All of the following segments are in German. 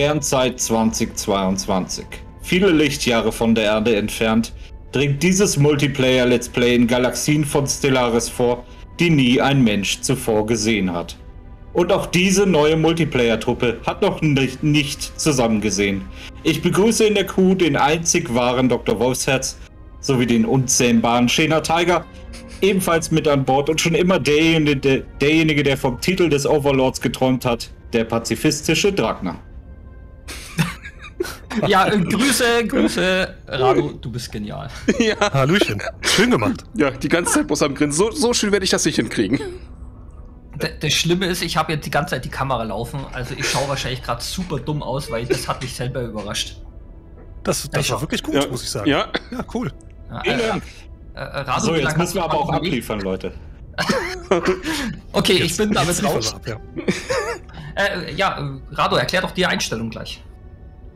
Sternzeit 2022. Viele Lichtjahre von der Erde entfernt dringt dieses Multiplayer-Let's Play in Galaxien von Stellaris vor, die nie ein Mensch zuvor gesehen hat. Und auch diese neue Multiplayer-Truppe hat noch nicht, nicht zusammengesehen. Ich begrüße in der Crew den einzig wahren Dr. Wolfsherz sowie den unzähmbaren Shena Tiger, ebenfalls mit an Bord und schon immer derjenige, der, derjenige, der vom Titel des Overlords geträumt hat, der pazifistische Dragner. Ja, äh, Grüße, Grüße, Rado, du bist genial. Ja. Hallöchen. Schön gemacht. Ja, die ganze Zeit muss am Grinsen. So, so schön werde ich das nicht hinkriegen. D das Schlimme ist, ich habe jetzt die ganze Zeit die Kamera laufen, also ich schaue wahrscheinlich gerade super dumm aus, weil das hat mich selber überrascht. Das, das Ja, war wirklich gut, ja. muss ich sagen. Ja. Ja, cool. Ja, äh, Dank. äh, Rado, So, jetzt müssen wir aber auch abliefern, Leute. Okay, ich Jetzt- bin damit raus. ab, ja. Äh, ja, äh, Rado, erklär doch die Einstellung gleich.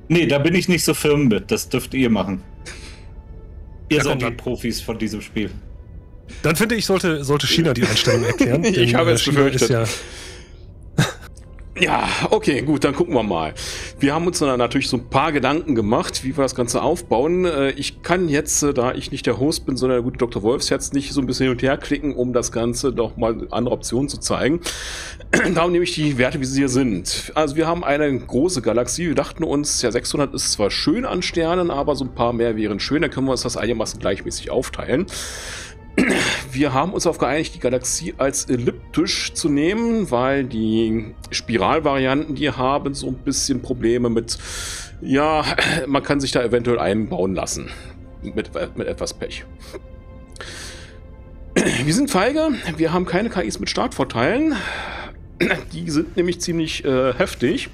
Nee, da bin ich nicht so firm mit. Das dürft ihr machen. Ihr Ja, seid die. Profis von diesem Spiel. Dann finde ich, sollte, sollte China die Einstellung erklären. Ich denn, habe äh, es China ist befürchtet. ja Ja, okay, gut, dann gucken wir mal. Wir haben uns dann natürlich so ein paar Gedanken gemacht, wie wir das Ganze aufbauen. Äh, Ich kann jetzt, äh, da ich nicht der Host bin, sondern der gute Dr. Wolfsherz, nicht so ein bisschen hin und her klicken, um das Ganze doch mal andere Optionen zu zeigen. Darum nehme ich die Werte, wie sie hier sind. Also wir haben eine große Galaxie. Wir dachten uns, ja 600 ist zwar schön an Sternen, aber so ein paar mehr wären schön. Dann können wir uns das einigermaßen gleichmäßig aufteilen. Wir haben uns darauf geeinigt, die Galaxie als elliptisch zu nehmen, weil die Spiralvarianten, die haben so ein bisschen Probleme mit, ja, man kann sich da eventuell einbauen lassen. Mit, mit etwas Pech. Wir sind feige, wir haben keine KIs mit Startvorteilen. Die sind nämlich ziemlich äh, heftig.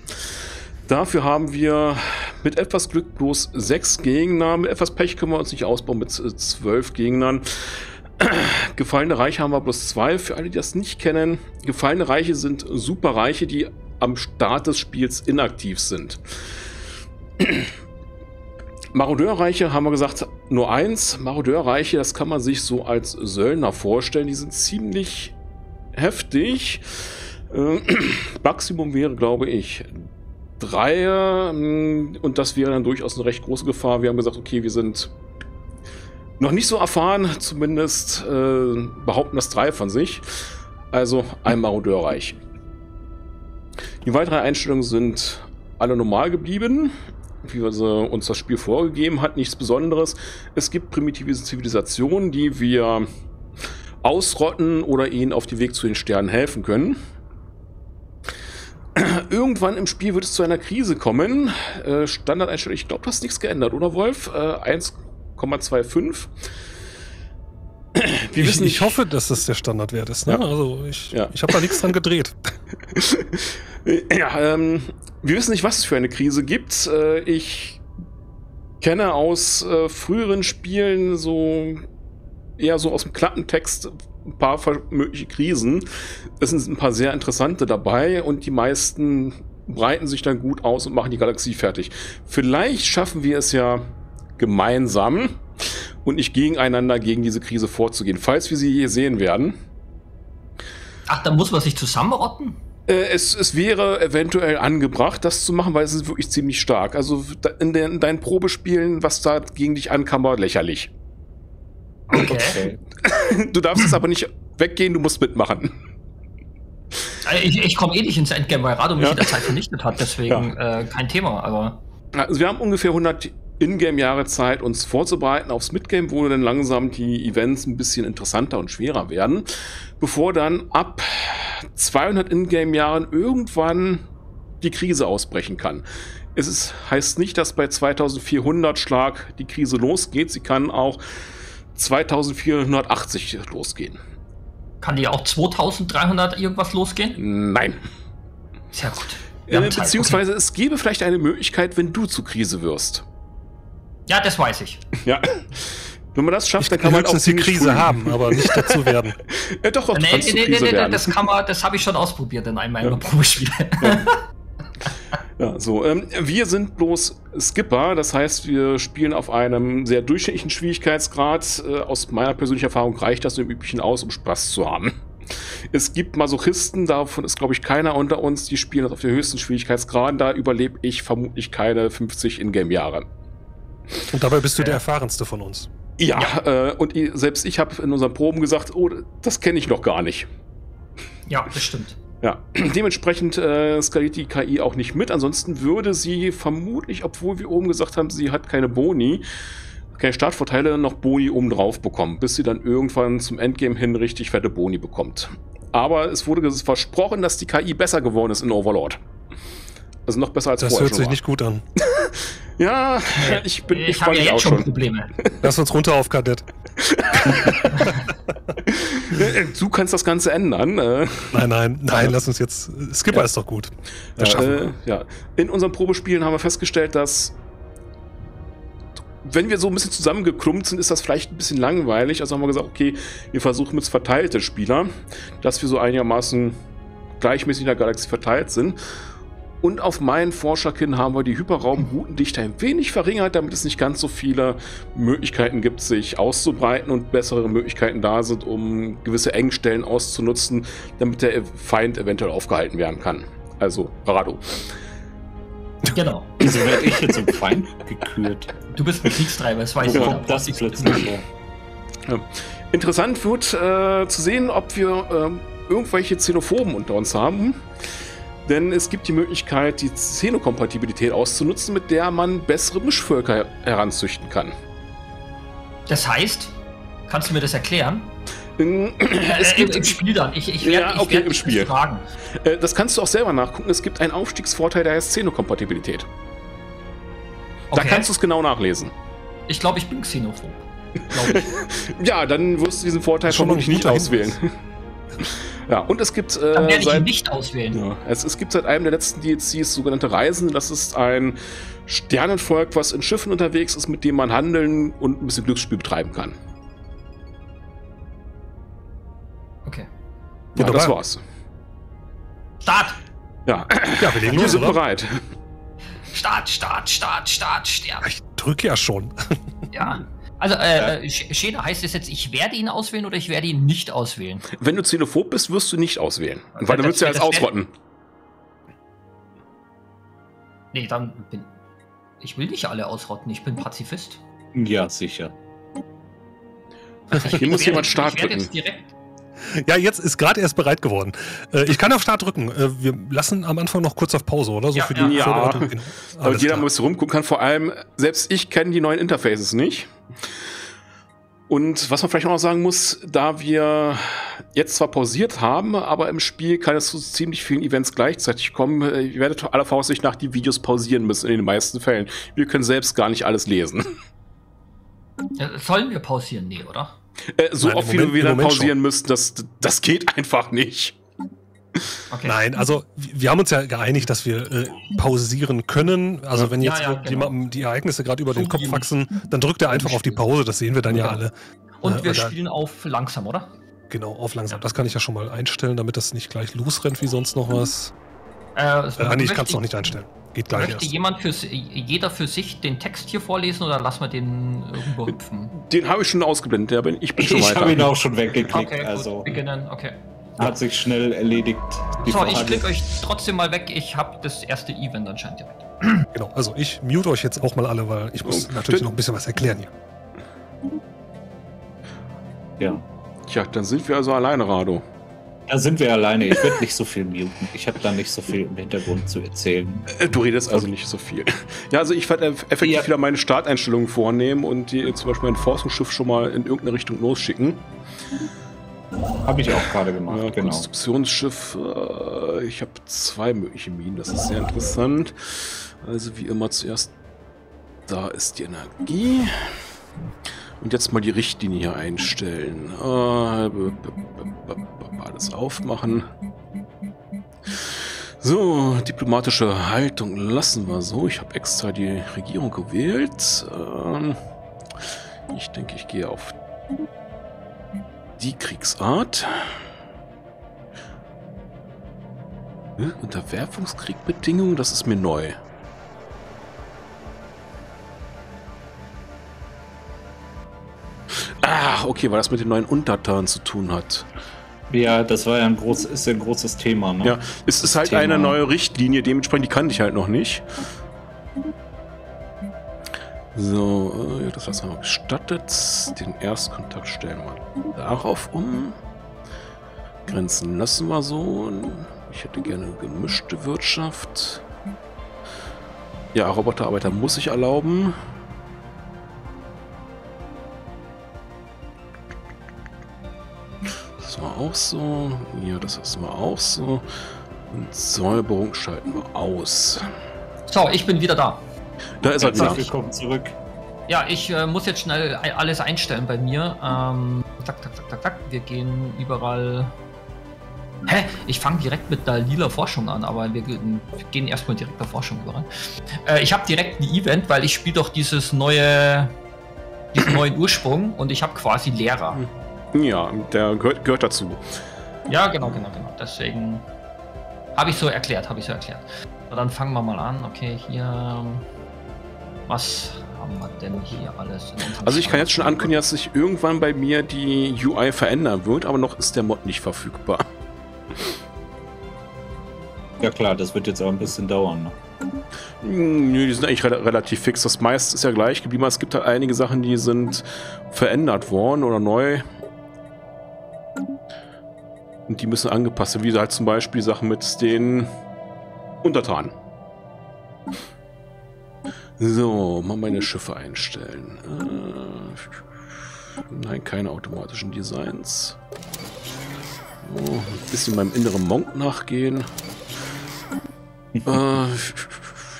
Dafür haben wir mit etwas Glück bloß sechs Gegner. Mit etwas Pech können wir uns nicht ausbauen mit äh, zwölf Gegnern. Gefallene Reiche haben wir bloß zwei. Für alle, die das nicht kennen, gefallene Reiche sind Superreiche, die am Start des Spiels inaktiv sind. Marodeurreiche haben wir gesagt, nur eins. Marodeurreiche, das kann man sich so als Söldner vorstellen. Die sind ziemlich heftig. Äh, Maximum wäre, glaube ich, drei. Und das wäre dann durchaus eine recht große Gefahr. Wir haben gesagt, okay, wir sind noch nicht so erfahren, zumindest äh, behaupten das drei von sich. Also ein Marodeurreich. Die weiteren Einstellungen sind alle normal geblieben, wie wir sie uns das Spiel vorgegeben hat, nichts Besonderes. Es gibt primitive Zivilisationen, die wir ausrotten oder ihnen auf dem Weg zu den Sternen helfen können. Irgendwann im Spiel wird es zu einer Krise kommen. Äh, Standardeinstellung, ich glaube, du hast nichts geändert, oder Wolf? Äh, 1,25. Wir Ich, wissen ich hoffe, dass das der Standardwert ist. Ne? Ja. Also ich, Ja. ich habe da nichts dran gedreht. Ja, ähm, wir wissen nicht, was es für eine Krise gibt. Äh, ich kenne aus äh, früheren Spielen so eher so aus dem Klappentext ein paar mögliche Krisen. Es sind ein paar sehr interessante dabei und die meisten breiten sich dann gut aus und machen die Galaxie fertig. Vielleicht schaffen wir es ja gemeinsam und nicht gegeneinander gegen diese Krise vorzugehen, falls wir sie je sehen werden. Ach, da muss man sich zusammenrotten? Äh, Es, es wäre eventuell angebracht, das zu machen, weil es ist wirklich ziemlich stark. Also in, den, in deinen Probespielen, was da gegen dich ankam, war lächerlich. Okay. Du darfst es aber nicht weggehen, du musst mitmachen. Äh, Ich, ich komme eh nicht ins Endgame, weil Rado mich Ja. in der Zeit vernichtet hat, deswegen äh, kein Thema, aber. Also wir haben ungefähr 100 Ingame-Jahre Zeit, uns vorzubereiten aufs Midgame, wo dann langsam die Events ein bisschen interessanter und schwerer werden, bevor dann ab 200 Ingame-Jahren irgendwann die Krise ausbrechen kann. Es ist, heißt nicht, dass bei 2400 Schlag die Krise losgeht. Sie kann auch 2480 losgehen. Kann die auch 2300 irgendwas losgehen? Nein. Sehr gut. Äh, beziehungsweise es gäbe vielleicht eine Möglichkeit, wenn du zur Krise wirst. Ja, das weiß ich. Ja. Wenn man das schafft, Ich dann kann kann man auch die Krise früh- haben, aber nicht dazu werden. Äh, doch, doch, Nee, nee, nee, nee, nee, das kann man, das habe ich schon ausprobiert in einem meiner Ja. Probespiele. Ja, so. Ähm, wir sind bloß Skipper, das heißt, wir spielen auf einem sehr durchschnittlichen Schwierigkeitsgrad. Äh, aus meiner persönlichen Erfahrung reicht das im Üblichen aus, um Spaß zu haben. Es gibt Masochisten, davon ist, glaube ich, keiner unter uns, die spielen das auf den höchsten Schwierigkeitsgraden. Da überlebe ich vermutlich keine 50 Ingame-Jahre. Und dabei bist du der erfahrenste von uns. Ja, Äh, und ich, selbst ich habe in unseren Proben gesagt, oh, das kenne ich noch gar nicht. Ja, das stimmt. Ja, dementsprechend äh, skaliert die KI auch nicht mit. Ansonsten würde sie vermutlich, obwohl wir oben gesagt haben, sie hat keine Boni, keine Startvorteile, noch Boni oben drauf bekommen, bis sie dann irgendwann zum Endgame hin richtig fette Boni bekommt. Aber es wurde versprochen, dass die KI besser geworden ist in Overlord. Also noch besser als das vorher. Das hört sich war. nicht gut an. ja, ich bin ich, ich habe ja jetzt schon Probleme. Lass uns runter auf Kadett. du kannst das Ganze ändern. Nein, nein, nein, lass uns jetzt. Skipper ja. ist doch gut. Das ja, äh, ja. In unseren Probespielen haben wir festgestellt, dass wenn wir so ein bisschen zusammengeklumpt sind, ist das vielleicht ein bisschen langweilig. Also haben wir gesagt, okay, wir versuchen mit verteilte Spieler, dass wir so einigermaßen gleichmäßig in der Galaxie verteilt sind. Und auf meinen Vorschlag hin haben wir die Hyperraumroutendichte ein wenig verringert, damit es nicht ganz so viele Möglichkeiten gibt, sich auszubreiten und bessere Möglichkeiten da sind, um gewisse Engstellen auszunutzen, damit der Feind eventuell aufgehalten werden kann. Also, Rado. Genau. Wieso werde ich jetzt zum Feind gekürt? Du bist ein Kriegstreiber, das weiß ich. Kommt das plötzlich ja. Interessant wird äh, zu sehen, ob wir äh, irgendwelche Xenophoben unter uns haben. Denn es gibt die Möglichkeit, die Xenokompatibilität auszunutzen, mit der man bessere Mischvölker heranzüchten kann. Das heißt, kannst du mir das erklären? es gibt im Spiel dann. Ich, ich werde ja, okay, werd im Spiel. Fragen. Äh, das kannst du auch selber nachgucken. Es gibt einen Aufstiegsvorteil, der heißt Xenokompatibilität. Okay. Da kannst du es genau nachlesen. Ich glaube, ich bin Xenophob. ja, dann wirst du diesen Vorteil vermutlich nicht auswählen. Ja, und es gibt. Äh, dann werde ich seit, ihn nicht auswählen. Ja, es, es gibt seit einem der letzten DLCs sogenannte Reisen. Das ist ein Sternenvolk, was in Schiffen unterwegs ist, mit dem man handeln und ein bisschen Glücksspiel betreiben kann. Okay. Ja, ja das war's. Start! Ja, ja wir legen los. Wir sind bereit. Start, Start, Start, Start, Stern. Ich drücke ja schon. Ja. Also, äh, Schäder, heißt es jetzt, ich werde ihn auswählen oder ich werde ihn nicht auswählen? Wenn du Xenophob bist, wirst du nicht auswählen. Okay, weil dann würdest du ja als ausrotten. Nee, dann bin. Ich will nicht alle ausrotten, ich bin Pazifist. Ja, sicher. Also Hier muss jemand Start drücken. Jetzt direkt ja, jetzt ist gerade erst bereit geworden. Äh, ich kann auf Start drücken. Äh, wir lassen am Anfang noch kurz auf Pause, oder? So ja, für die ja. Vorbereitung. Aber jeder klar. muss rumgucken kann. Vor allem, selbst ich kenne die neuen Interfaces nicht. Und was man vielleicht auch noch sagen muss, da wir jetzt zwar pausiert haben, aber im Spiel kann es zu ziemlich vielen Events gleichzeitig kommen. Äh, ihr werdet aller Voraussicht nach die Videos pausieren müssen in den meisten Fällen. Wir können selbst gar nicht alles lesen. Sollen wir pausieren? Nee, oder? Äh, so Nein, oft, wie wir wieder pausieren schon. müssen, das, das geht einfach nicht. Okay. Nein, also wir haben uns ja geeinigt, dass wir äh, pausieren können. Also wenn jetzt ja, ja, genau. jemandem die Ereignisse gerade über den Kopf wachsen, dann drückt er einfach auf die Pause, das sehen wir dann ja, ja alle. Und äh, wir spielen auf langsam, oder? Genau, auf langsam. Das kann ich ja schon mal einstellen, damit das nicht gleich losrennt wie sonst noch was. Äh, äh, nee, ich kann es noch nicht einstellen. Geht gleich Möchte erst. jemand für, jeder für sich den Text hier vorlesen oder lassen wir den irgendwo hüpfen? Den habe ich schon ausgeblendet, ja, ich bin schon ich weiter. Ich habe ihn auch schon weggeklickt. Okay, also beginnen, okay. Hat sich schnell erledigt. so, Frage. ich klicke euch trotzdem mal weg. Ich habe das erste Event anscheinend direkt. Genau, also ich mute euch jetzt auch mal alle, weil ich muss oh, natürlich noch ein bisschen was erklären hier. Ja. Tja, dann sind wir also alleine, Rado. Da sind wir alleine. Ich werde nicht so viel muten. Ich habe da nicht so viel im Hintergrund zu erzählen. Äh, du redest also nicht so viel. Ja, also ich werde effektiv ja. wieder meine Starteinstellungen vornehmen und die zum Beispiel mein Forschungsschiff schon mal in irgendeine Richtung losschicken. Habe ich auch gerade gemacht, ja, genau. Konstruktionsschiff, äh, ich habe zwei mögliche Minen, das ist sehr interessant. Also wie immer zuerst, da ist die Energie. Und jetzt mal die Richtlinie hier einstellen. Äh, alles aufmachen. So, diplomatische Haltung lassen wir so. Ich habe extra die Regierung gewählt. Ähm, ich denke, ich gehe auf die Kriegsart. Unterwerfungskrieg-Bedingungen, das ist mir neu. Ah, okay, weil das mit den neuen Untertanen zu tun hat. Ja, das war ja ein, groß, ist ein großes Thema. Ne? Ja, es ist halt Thema. eine neue Richtlinie, dementsprechend die kannte ich halt noch nicht. So, äh, das haben wir gestattet. Den Erstkontakt stellen wir darauf um. Grenzen lassen wir so. Ich hätte gerne gemischte Wirtschaft. Ja, Roboterarbeiter muss ich erlauben. Auch so. Ja, das ist mal auch so. Und Säuberung schalten wir aus. So, ich bin wieder da. Da ist er wieder. Willkommen zurück. Ja, ich äh, muss jetzt schnell alles einstellen bei mir. Ähm, zack, zack, zack, zack, zack. Wir gehen überall. Hä? Ich fange direkt mit der lila Forschung an, aber wir, wir gehen erstmal direkt der Forschung überall. Äh, ich habe direkt ein Event, weil ich spiele doch dieses neue, diesen neuen Ursprung und ich habe quasi Lehrer. Ja, der gehört, gehört dazu. Ja, genau, genau, genau. Deswegen habe ich so erklärt, habe ich so erklärt. So, dann fangen wir mal an. Okay, hier. Was haben wir denn hier alles? Also ich kann jetzt schon ankündigen, dass sich irgendwann bei mir die UI verändern wird, aber noch ist der Mod nicht verfügbar. Ja klar, das wird jetzt auch ein bisschen dauern. Ne? Hm, nö, die sind eigentlich re relativ fix. Das meiste ist ja gleich geblieben. Es gibt halt einige Sachen, die sind verändert worden oder neu. Und die müssen angepasst werden, wie halt zum Beispiel Sachen mit den Untertanen. So, mal meine Schiffe einstellen. Äh, nein, keine automatischen Designs. Oh, ein bisschen meinem inneren Monk nachgehen. äh,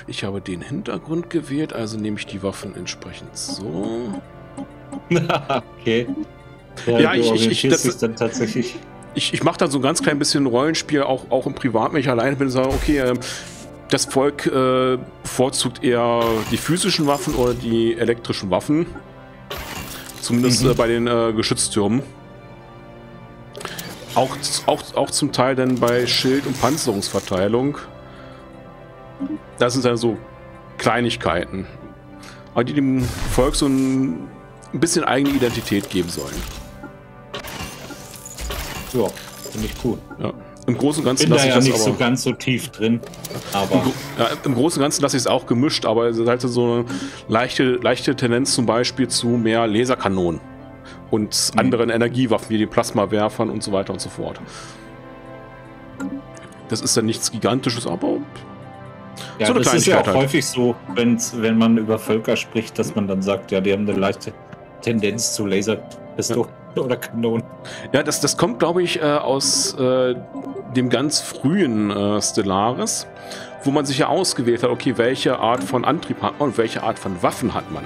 ich habe den Hintergrund gewählt, also nehme ich die Waffen entsprechend so. okay. Ja, ja ich, ich, ich, das, dann tatsächlich ich, ich mache da so ein ganz klein bisschen Rollenspiel, auch, auch im Privat, wenn ich alleine bin und sage, okay, äh, das Volk äh, bevorzugt eher die physischen Waffen oder die elektrischen Waffen. Zumindest mhm. äh, bei den äh, Geschütztürmen. Auch, auch, auch zum Teil dann bei Schild- und Panzerungsverteilung. Das sind dann so Kleinigkeiten. Aber die dem Volk so ein bisschen eigene Identität geben sollen. Ja, finde ich cool. Ja. Im Großen und Ganzen lasse ich ja das nicht aber, so ganz so tief drin. Aber im, ja, im Großen und Ganzen lasse ich es auch gemischt, aber es ist halt so eine leichte, leichte Tendenz zum Beispiel zu mehr Laserkanonen und mhm. anderen Energiewaffen wie den Plasmawerfern und so weiter und so fort. Das ist dann nichts Gigantisches, aber ja, so eine das ist ja auch halt. häufig so, wenn man über Völker spricht, dass man dann sagt, ja, die haben eine leichte Tendenz zu Laserpistolen. Ja. Oder Kanonen. Ja, das, das kommt, glaube ich, äh, aus äh, dem ganz frühen äh, Stellaris, wo man sich ja ausgewählt hat, okay, welche Art von Antrieb hat man und welche Art von Waffen hat man.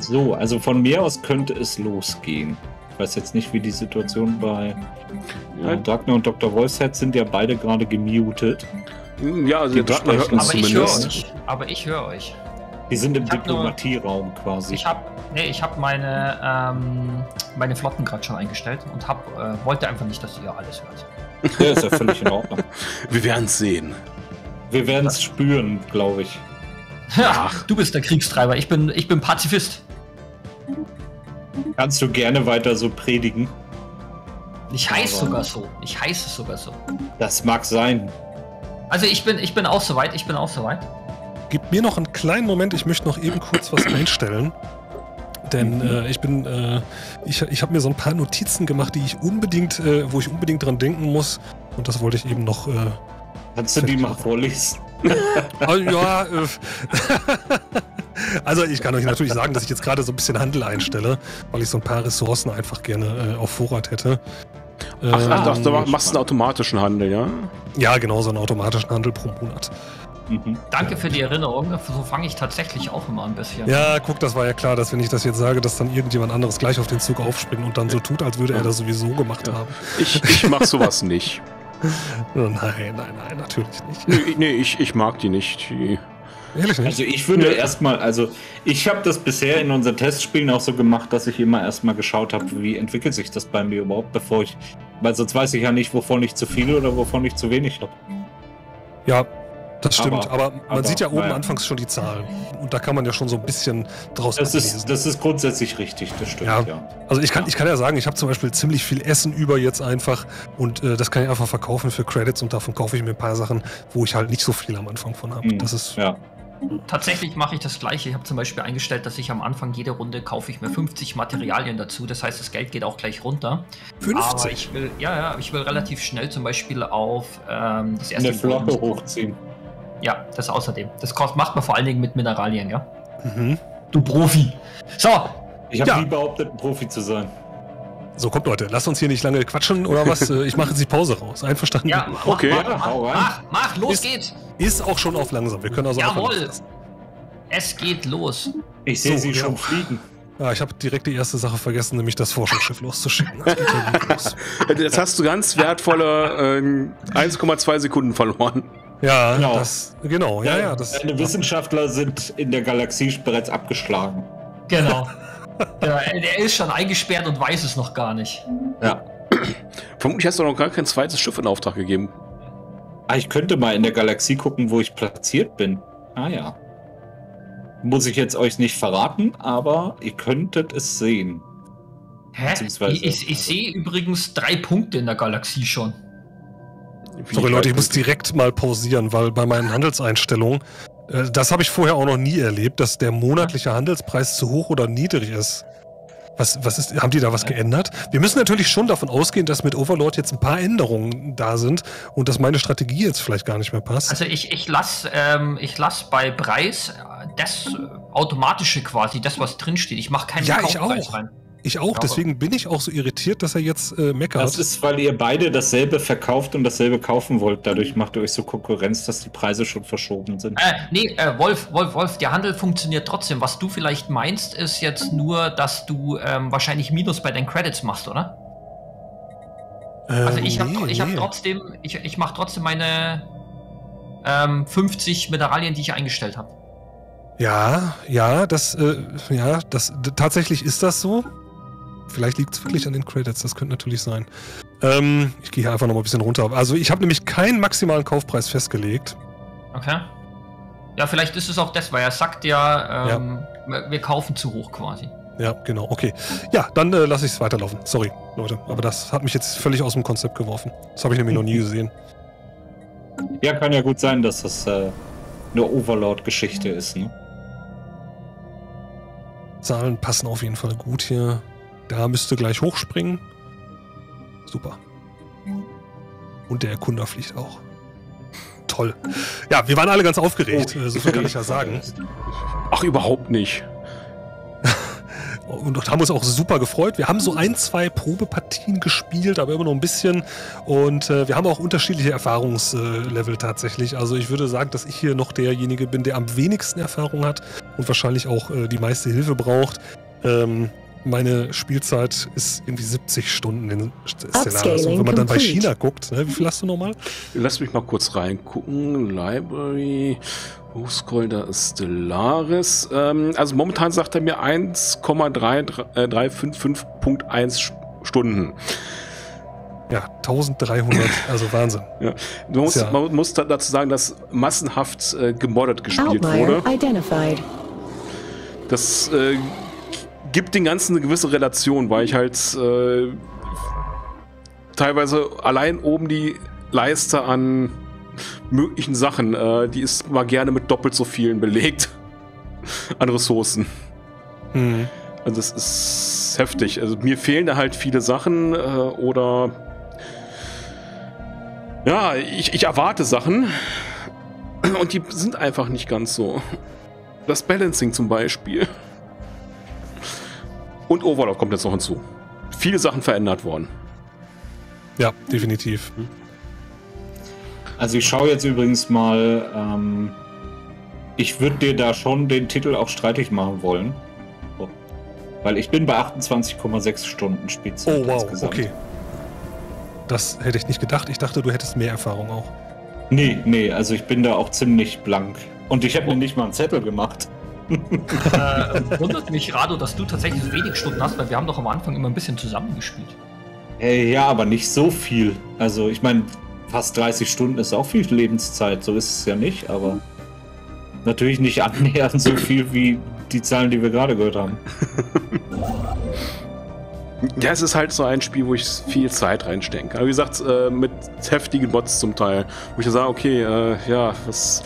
So, also von mir aus könnte es losgehen. Ich weiß jetzt nicht, wie die Situation bei ja, Dagner und Dr. Wolfshead sind ja beide gerade gemutet. Ja, also Dagner hört uns aber zumindest. Ich euch. Aber ich höre euch. Die sind im Diplomatieraum quasi. Ich habe nee, ich hab meine, ähm, meine Flotten gerade schon eingestellt und hab, äh, wollte einfach nicht, dass ihr alles hört. Ja, ist ja völlig in Ordnung. Wir werden es sehen. Wir werden es spüren, glaube ich. Ach, du bist der Kriegstreiber. Ich bin, ich bin Pazifist. Kannst du gerne weiter so predigen. Ich heiße sogar so. Ich heiße es sogar so. Das mag sein. Also ich bin, ich bin auch soweit. Ich bin auch soweit. Gib mir noch einen kleinen Moment. Ich möchte noch eben kurz was einstellen. Denn mhm. äh, ich bin, äh, ich, ich habe mir so ein paar Notizen gemacht, die ich unbedingt, äh, wo ich unbedingt dran denken muss. Und das wollte ich eben noch. Äh, Kannst du die mal vorlesen? also, ja, äh, also ich kann euch natürlich sagen, dass ich jetzt gerade so ein bisschen Handel einstelle, weil ich so ein paar Ressourcen einfach gerne äh, auf Vorrat hätte. Ach, ähm, ach, du machst einen automatischen Handel, ja? Ja, genau, so einen automatischen Handel pro Monat. Mhm. Danke für die Erinnerung. So fange ich tatsächlich auch immer ein bisschen. Ja, guck, das war ja klar, dass wenn ich das jetzt sage, dass dann irgendjemand anderes gleich auf den Zug aufspringt und dann so tut, als würde er das sowieso gemacht haben. Ich, ich mach sowas nicht. nein, nein, nein, natürlich nicht. Nee, nee ich, ich mag die nicht. Die Ehrlich nicht? Also ich würde ja. erstmal, also ich habe das bisher in unseren Testspielen auch so gemacht, dass ich immer erstmal geschaut habe, wie entwickelt sich das bei mir überhaupt, bevor ich, weil sonst weiß ich ja nicht, wovon ich zu viel oder wovon ich zu wenig habe. Ja, Das stimmt, aber, Aber- man aber, sieht ja oben naja. anfangs schon die Zahlen. Und da kann man ja schon so ein bisschen draus Das ablesen. ist, das ist grundsätzlich richtig, das stimmt, Ja. ja. Also ich kann, Ja. ich kann ja sagen, ich habe zum Beispiel ziemlich viel Essen über jetzt einfach und äh, das kann ich einfach verkaufen für Credits und davon kaufe ich mir ein paar Sachen, wo ich halt nicht so viel am Anfang von habe. Mhm. Das ist ja. Tatsächlich mache ich das gleiche. Ich habe zum Beispiel eingestellt, dass ich am Anfang jede Runde kaufe ich mir 50 Materialien dazu. Das heißt, das Geld geht auch gleich runter. Aber 50. ich will, ja, ja, ich will relativ schnell zum Beispiel auf ähm, das erste Eine Flotte hochziehen. Ja, das außerdem. Das macht man vor allen Dingen mit Mineralien, ja? Mhm. Du Profi. So, Ich habe Ja. nie behauptet, ein Profi zu sein. So, kommt Leute, lasst uns hier nicht lange quatschen oder was? Äh, ich mache jetzt die Pause raus. Einverstanden? ja, mach, Okay. mach, mach, hau rein. mach, mach, los Ist- geht's. Ist auch schon auf langsam. Wir können also einfach Jawohl. Es geht los. Ich sehe So, sie schon fliegen. Ja, ich habe direkt die erste Sache vergessen, nämlich das Forschungsschiff loszuschicken. Das ja los. Jetzt hast du ganz wertvolle ähm, 1,2 Sekunden verloren. Ja, Genau. das, genau, ja, ja, das. Deine Wissenschaftler sind in der Galaxie bereits abgeschlagen. Genau. ja, der ist schon eingesperrt und weiß es noch gar nicht. Ja. Vermutlich hast du noch gar kein zweites Schiff in Auftrag gegeben. Ah, ich könnte mal in der Galaxie gucken, wo ich platziert bin. Ah ja. Muss ich jetzt euch nicht verraten, aber ihr könntet es sehen. Hä? Beziehungsweise- Ich, ich, ich sehe übrigens drei Punkte in der Galaxie schon. Wie Sorry Leute, ich muss direkt mal pausieren, weil bei meinen Handelseinstellungen, das habe ich vorher auch noch nie erlebt, dass der monatliche Handelspreis zu hoch oder niedrig ist. Was, was ist, haben die da was geändert? Wir müssen natürlich schon davon ausgehen, dass mit Overlord jetzt ein paar Änderungen da sind und dass meine Strategie jetzt vielleicht gar nicht mehr passt. Also ich, ich lasse ähm, ich lass bei Preis äh, das äh, automatische quasi, das was drinsteht. Ich mache keinen Ja, ich Kaufpreis auch. rein. Ich auch, deswegen bin ich auch so irritiert, dass er jetzt äh, meckert. Das ist, weil ihr beide dasselbe verkauft und dasselbe kaufen wollt. Dadurch macht ihr euch so Konkurrenz, dass die Preise schon verschoben sind. Äh, nee, äh, Wolf, Wolf, Wolf, der Handel funktioniert trotzdem. Was du vielleicht meinst, ist jetzt nur, dass du ähm, wahrscheinlich Minus bei deinen Credits machst, oder? Also Ähm, ich habe nee, ich hab nee. trotzdem, ich, ich mache trotzdem meine ähm, 50 Mineralien, die ich eingestellt habe. Ja, ja, das, äh, ja, das tatsächlich ist das so. Vielleicht liegt es wirklich an den Credits, das könnte natürlich sein. Ähm, ich gehe hier einfach noch mal ein bisschen runter. Also ich habe nämlich keinen maximalen Kaufpreis festgelegt. Okay. Ja, vielleicht ist es auch das, weil er sagt ja, ähm, wir- wir kaufen zu hoch quasi. Ja, genau, okay. Ja, dann äh, lasse ich es weiterlaufen. Sorry, Leute, aber das hat mich jetzt völlig aus dem Konzept geworfen. Das habe ich nämlich noch nie gesehen. Ja, kann ja gut sein, dass das äh, eine Overlord-Geschichte ist. Ne? Zahlen passen auf jeden Fall gut hier. Da müsste gleich hochspringen. Super. Und der Erkunder fliegt auch. Toll. Ja, wir waren alle ganz aufgeregt. äh, so viel kann ich ja sagen. Ach, überhaupt nicht. Und haben uns auch super gefreut. Wir haben so ein, zwei Probepartien gespielt, aber immer noch ein bisschen. Und äh, wir haben auch unterschiedliche Erfahrungslevel tatsächlich. Also ich würde sagen, dass ich hier noch derjenige bin, der am wenigsten Erfahrung hat und wahrscheinlich auch äh, die meiste Hilfe braucht. Ähm, meine Spielzeit ist irgendwie 70 Stunden in Stellaris. Und wenn man dann bei complete. China guckt, ne, wie viel hast du nochmal? Lass mich mal kurz reingucken. Library. Hochscrollen, da ist Stellaris. Ähm, also momentan sagt er mir 1,355.1 Stunden. Ja, 1300, also Wahnsinn. Ja. Man, muss, Ja. man muss da- dazu sagen, dass massenhaft äh, gemoddet gespielt Outlier wurde. identified. Das äh, gibt den Ganzen eine gewisse Relation, weil ich halt äh, teilweise allein oben die Leiste an möglichen Sachen, äh, die ist mal gerne mit doppelt so vielen belegt an Ressourcen. Hm. Also das ist heftig. Also mir fehlen da halt viele Sachen äh, oder ja, ich, ich erwarte Sachen und die sind einfach nicht ganz so. Das Balancing zum Beispiel. Und Overlord kommt jetzt noch hinzu. Viele Sachen verändert worden. Ja, definitiv. Also ich schaue jetzt übrigens mal, ähm, ich würde dir da schon den Titel auch streitig machen wollen. So. Weil ich bin bei 28,6 Stunden Spielzeit Oh wow, insgesamt. okay. Das hätte ich nicht gedacht. Ich dachte, du hättest mehr Erfahrung auch. Nee, nee, also ich bin da auch ziemlich blank. Und ich habe mir nicht mal einen Zettel gemacht. Äh, wundert mich, Rado, dass du tatsächlich so wenig Stunden hast, weil wir haben doch am Anfang immer ein bisschen zusammengespielt. Hey, ja, aber nicht so viel. Also ich meine, fast 30 Stunden ist auch viel Lebenszeit, so ist es ja nicht, aber natürlich nicht annähernd so viel wie die Zahlen, die wir gerade gehört haben. Ja, es ist halt so ein Spiel, wo ich viel Zeit reinstecken kann. Aber wie gesagt, äh, mit heftigen Bots zum Teil. Wo ich dann sage, okay, äh, ja, was,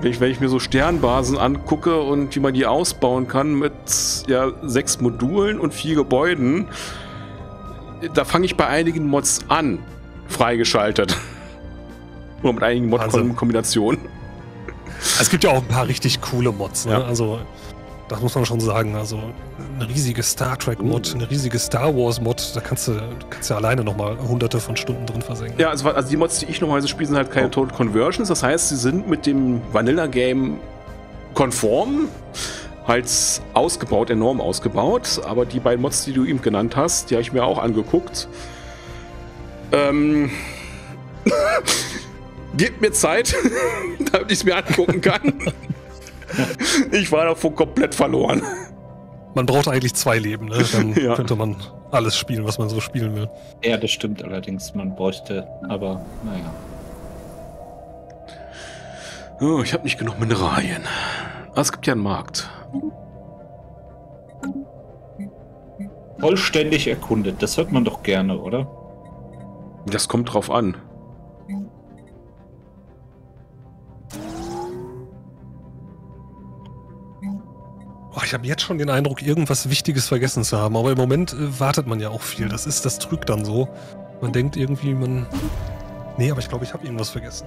wenn ich, wenn ich mir so Sternbasen angucke und wie man die ausbauen kann mit ja, sechs Modulen und vier Gebäuden, da fange ich bei einigen Mods an, freigeschaltet. Oder mit einigen Mod-Kombinationen. Es gibt ja auch ein paar richtig coole Mods, ne? Ja. Also das muss man schon sagen. Also eine riesige Star Trek-Mod, eine riesige Star Wars-Mod, da kannst du kannst ja alleine nochmal hunderte von Stunden drin versenken. Ja, also, also die Mods, die ich normalerweise spiele, sind halt keine oh. Total Conversions. Das heißt, sie sind mit dem Vanilla-Game konform, halt ausgebaut, enorm ausgebaut. Aber die beiden Mods, die du eben genannt hast, die habe ich mir auch angeguckt. Ähm. Gebt mir Zeit, damit ich es mir angucken kann. ich war davon komplett verloren. Man braucht eigentlich zwei Leben, ne? Dann ja. könnte man alles spielen, was man so spielen will. Ja, das stimmt allerdings. Man bräuchte, aber naja. Oh, ich habe nicht genug Mineralien. Aber es gibt ja einen Markt. Vollständig erkundet, das hört man doch gerne, oder? Das kommt drauf an. Oh, ich habe jetzt schon den Eindruck, irgendwas Wichtiges vergessen zu haben. Aber im Moment äh, wartet man ja auch viel. Das ist, das trügt dann so. Man denkt irgendwie, man. Nee, aber ich glaube, ich habe irgendwas vergessen.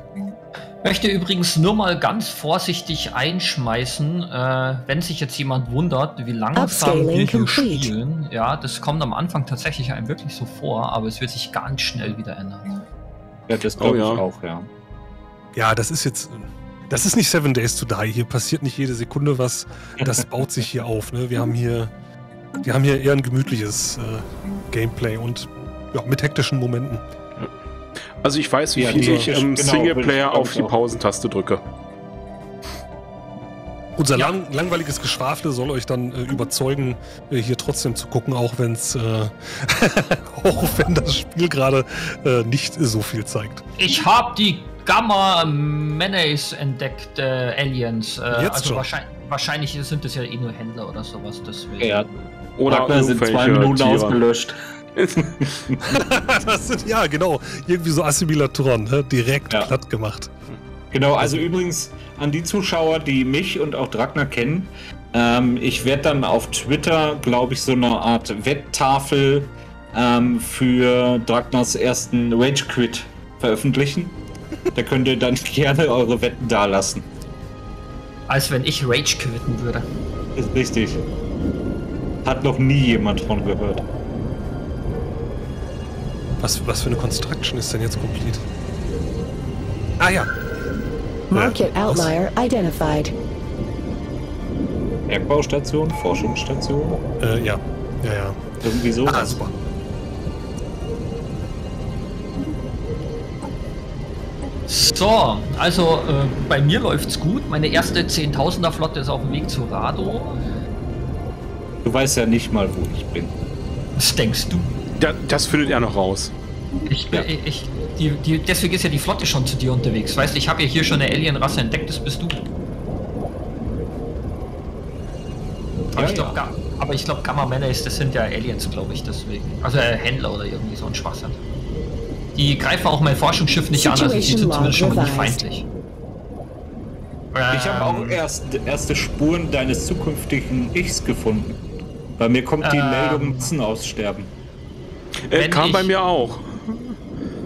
Möchte übrigens nur mal ganz vorsichtig einschmeißen, äh, wenn sich jetzt jemand wundert, wie langsam wir hier spielen. Ja, das kommt am Anfang tatsächlich einem wirklich so vor, aber es wird sich ganz schnell wieder ändern. Ja, das glaube oh, ja. ich auch, ja. Ja, das ist jetzt das ist nicht Seven Days to Die. Hier passiert nicht jede Sekunde was. Das baut sich hier auf. Ne? Wir haben hier, wir haben hier eher ein gemütliches äh, Gameplay und ja, mit hektischen Momenten. Also ich weiß, wie ja, viel ich im genau, Singleplayer auf die Pausentaste drücke. Unser ja. lang, langweiliges Geschwafel soll euch dann äh, überzeugen, äh, hier trotzdem zu gucken, auch wenn es, äh, auch wenn das Spiel gerade äh, nicht so viel zeigt. Ich habe die Gamma Menace entdeckt, äh, Aliens. Äh, Jetzt also schon? Wahrscheinlich, wahrscheinlich sind es ja eh nur Händler oder sowas. Deswegen. Ja. Oder Ragnar sind zwei Minuten Tiere. ausgelöscht. das sind, ja, genau. Irgendwie so Assimilatoren, ne? direkt ja. platt gemacht. Genau, also übrigens an die Zuschauer, die mich und auch Dragner kennen, ähm, ich werde dann auf Twitter, glaube ich, so eine Art Wetttafel ähm, für Dragners ersten Rage Quit veröffentlichen. Da könnt ihr dann gerne eure Wetten dalassen. Als wenn ich Rage quitten würde. Ist richtig. Hat noch nie jemand von gehört. Was, was für eine Construction ist denn jetzt komplett? Ah ja. Market äh, Outlier identified. Bergbaustation, Forschungsstation? Äh, ja. Ja, ja. Irgendwie so. Ah, super. So, also äh, bei mir läuft's gut. Meine erste 10.000er Flotte ist auf dem Weg zu Rado. Du weißt ja nicht mal, wo ich bin. Was denkst du? Ja, das findet er noch raus. Ich, ja. ich, ich die, die, deswegen ist ja die Flotte schon zu dir unterwegs. Weißt du, ich habe ja hier schon eine Alien-Rasse entdeckt, das bist du. Aber ja, ich glaube, ja. Gamma Menace, das sind ja Aliens, glaube ich, deswegen. Also äh, Händler oder irgendwie so ein Schwachsinn. Die greifen auch mein Forschungsschiff nicht an, also die sind zumindest schon mal nicht feindlich. Ich habe auch erst erste Spuren deines zukünftigen Ichs gefunden. Bei mir kommt die ähm, Meldung Massenaussterben. Äh, kam ich, bei mir auch.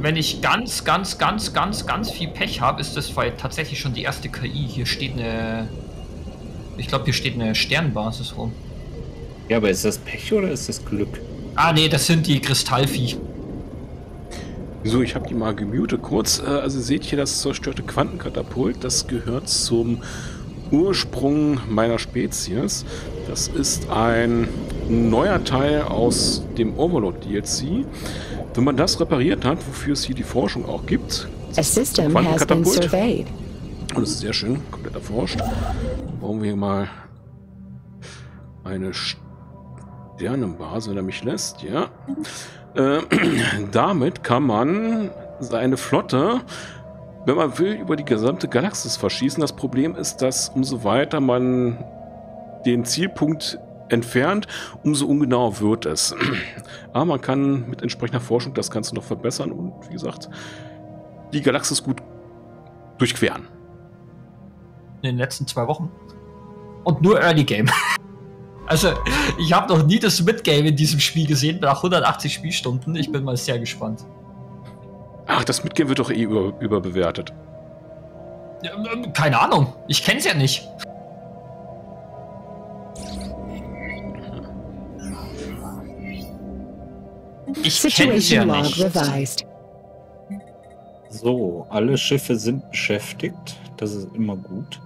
Wenn ich ganz, ganz, ganz, ganz, ganz viel Pech habe, ist das tatsächlich schon die erste KI. Hier steht eine. Ich glaube, hier steht eine Sternbasis rum. Ja, aber ist das Pech oder ist das Glück? Ah, nee, das sind die Kristallviecher. So, ich habe die mal gemutet kurz. Äh, also seht hier das zerstörte Quantenkatapult. Das gehört zum Ursprung meiner Spezies. Das ist ein neuer Teil aus dem Overlord DLC. Wenn man das repariert hat, wofür es hier die Forschung auch gibt, das Quantenkatapult. Und das ist sehr schön, komplett erforscht. Bauen wir mal eine Sternenbase, wenn er mich lässt. Ja. Äh, damit kann man seine Flotte, wenn man will, über die gesamte Galaxis verschießen. Das Problem ist, dass umso weiter man den Zielpunkt entfernt, umso ungenauer wird es. Aber man kann mit entsprechender Forschung das Ganze noch verbessern und wie gesagt, die Galaxis gut durchqueren. In den letzten zwei Wochen. Und nur Early Game. Also, ich habe noch nie das Midgame in diesem Spiel gesehen, nach 180 Spielstunden. Ich bin mal sehr gespannt. Ach, das Midgame wird doch eh über, überbewertet. Ähm, keine Ahnung. Ich kenn's ja nicht. Ich kenn's ja nicht. Revised. So, alle Schiffe sind beschäftigt. Das ist immer gut.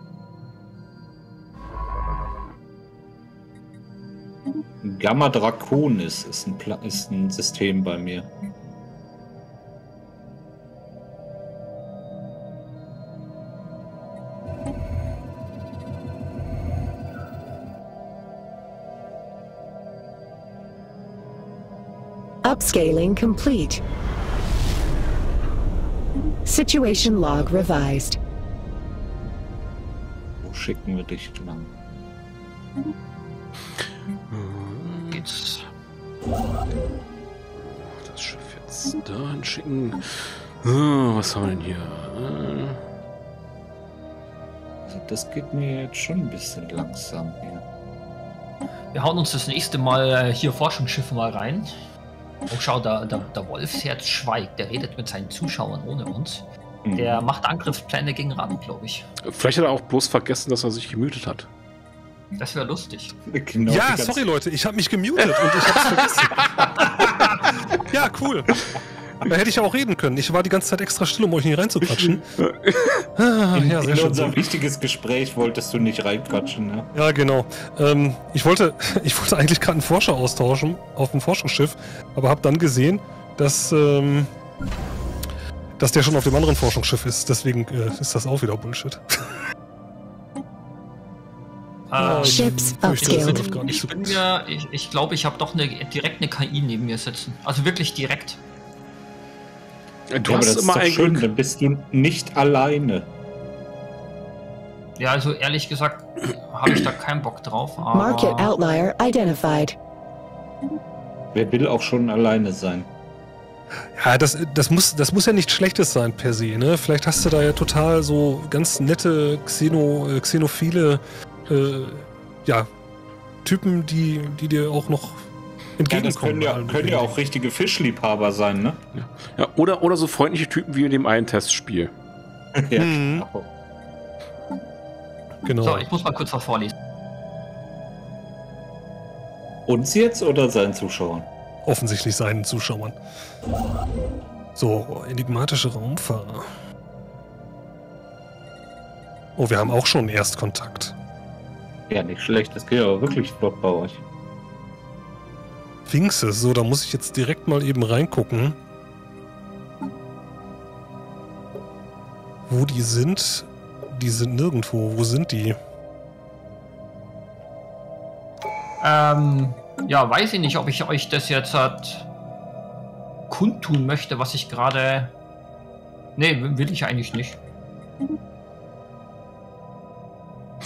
Gamma Draconis ist ein, Pla ist ein System bei mir. Upscaling complete. Situation log revised. Wo schicken wir dich lang? Geht's. Das Schiff jetzt dahin schicken. Oh, was haben wir denn hier? Also das geht mir jetzt schon ein bisschen langsam hier. Wir hauen uns das nächste Mal äh, hier Forschungsschiffe mal rein. Oh, schau, der, der, der Wolfsherz schweigt. Der redet mit seinen Zuschauern ohne uns. Mhm. Der macht Angriffspläne gegen Ratten, glaube ich. Vielleicht hat er auch bloß vergessen, dass er sich gemütet hat. Das wäre lustig. Genau, ja, sorry Leute, ich habe mich gemutet und ich hab's vergessen. ja, cool. Da hätte ich auch reden können. Ich war die ganze Zeit extra still, um euch nicht reinzuquatschen. Ah, in, ja, in unser wichtiges Gespräch wolltest du nicht reinquatschen, ne? Ja, genau. Ähm, ich, wollte, ich wollte eigentlich gerade einen Forscher austauschen auf dem Forschungsschiff, aber habe dann gesehen, dass, ähm, dass der schon auf dem anderen Forschungsschiff ist. Deswegen äh, ist das auch wieder Bullshit. Ähm, Chips upscaled. Ich, bin mir, ich, ich glaube, ich habe doch eine, direkt eine KI neben mir sitzen. Also wirklich direkt. Du ja, hast immer ein schön, Glück. dann bist du nicht alleine. Ja, also ehrlich gesagt habe ich da keinen Bock drauf. Market Outlier identified. Wer will auch schon alleine sein? Ja, das, das, muss, das muss ja nichts Schlechtes sein per se, ne? Vielleicht hast du da ja total so ganz nette Xeno, äh, xenophile äh, ja, Typen, die, die dir auch noch entgegenkommen. Ja, das können ja, können ja auch richtige Fischliebhaber sein, ne? Ja. ja, oder, oder so freundliche Typen wie in dem einen Testspiel. ja, mhm. genau. genau. So, ich muss mal kurz was vorlesen. Uns jetzt oder seinen Zuschauern? Offensichtlich seinen Zuschauern. So, enigmatische Raumfahrer. Oh, wir haben auch schon Erstkontakt. Ja, nicht schlecht. Das geht aber wirklich flott bei euch. Pfingste, so, da muss ich jetzt direkt mal eben reingucken. Wo die sind. Die sind nirgendwo. Wo sind die? Ähm, ja, weiß ich nicht, ob ich euch das jetzt hat kundtun möchte, was ich gerade. Nee, will ich eigentlich nicht.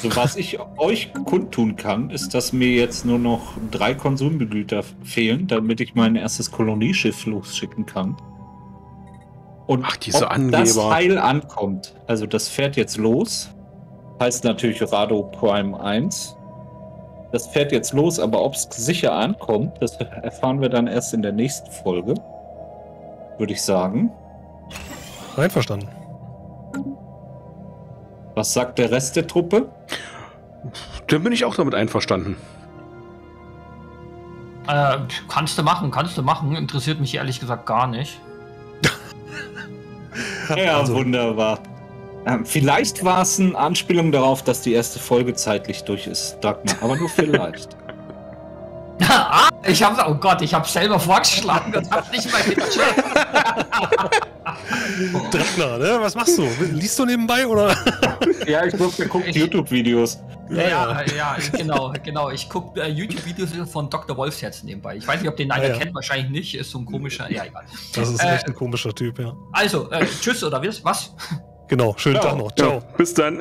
Also was ich euch kundtun kann, ist, dass mir jetzt nur noch drei Konsumgüter fehlen, damit ich mein erstes Kolonieschiff losschicken kann. Und Ach, diese ob Angeber. das Heil ankommt, also das fährt jetzt los, heißt natürlich Rado Prime 1. Das fährt jetzt los, aber ob es sicher ankommt, das erfahren wir dann erst in der nächsten Folge, würde ich sagen. Einverstanden. Was sagt der Rest der Truppe? Dann bin ich auch damit einverstanden. Äh, kannst du machen, kannst du machen. Interessiert mich ehrlich gesagt gar nicht. ja, also. wunderbar. Ähm, vielleicht war es eine Anspielung darauf, dass die erste Folge zeitlich durch ist, Dagmar, aber nur vielleicht. ah, ich habe, oh Gott, ich habe selber vorgeschlagen und habe nicht mal gecheckt. Dragner, ne? Was machst du? Liest du nebenbei oder? ja, ich wir gucken YouTube-Videos. Ja, ja, ja, genau, genau. Ich gucke äh, YouTube-Videos von Dr. Wolfsherz nebenbei. Ich weiß nicht, ob den einer Ah, ja. kennt, wahrscheinlich nicht. Ist so ein komischer, ja, egal. Das ist Äh, echt ein komischer Typ, ja. Also, äh, tschüss oder was? Was? Genau, schönen Ciao. Tag noch. Ciao. Ja, bis dann.